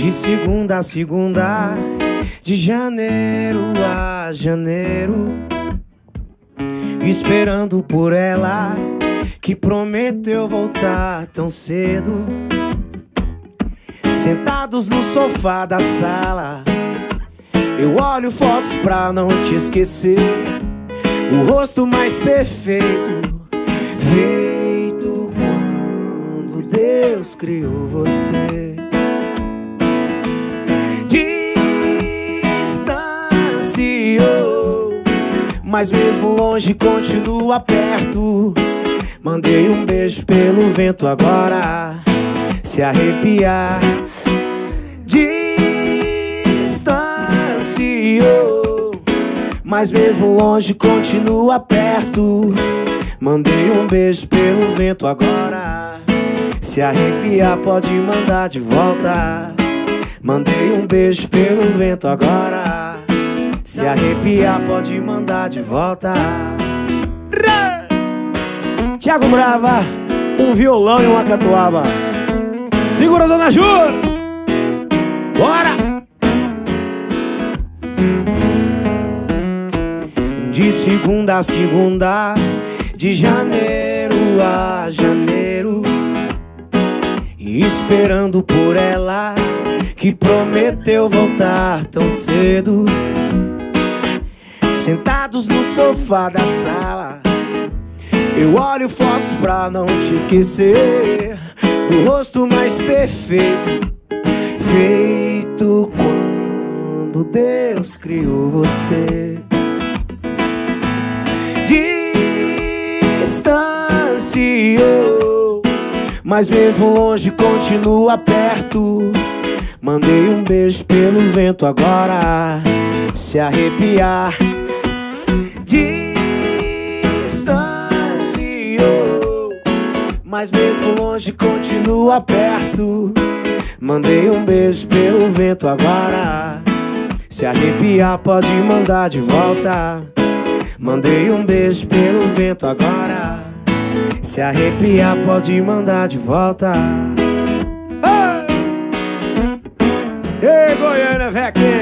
De segunda a segunda, de janeiro a janeiro, esperando por ela que prometeu voltar tão cedo. Sentados no sofá da sala, eu olho fotos pra não te esquecer. O rosto mais perfeito, feito quando Deus criou você. Mas mesmo longe continua perto. Mandei um beijo pelo vento agora se arrepiar. Distanciou, mas mesmo longe continua perto. Mandei um beijo pelo vento agora. Se arrepiar, pode mandar de volta. Mandei um beijo pelo vento agora. Se arrepiar, pode mandar de volta. Tiago Brava, um violão e uma catuaba. Segura, dona Ju! Bora! De segunda a segunda, de janeiro a janeiro, esperando por ela que prometeu voltar tão cedo. Sentados no sofá da sala eu olho fotos pra não te esquecer. Do rosto mais perfeito Feito quando Deus criou você. Distanciou Mas mesmo longe continua perto. Mandei um beijo pelo vento agora Se arrepiar Mas mesmo longe continua perto. Mandei um beijo pelo vento agora. Se arrepiar pode mandar de volta. Mandei um beijo pelo vento agora. Se arrepiar pode mandar de volta. Ei, Ei Goiânia, véia quente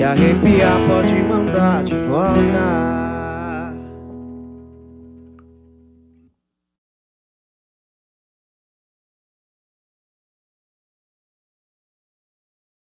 Se arrepiar pode mandar de volta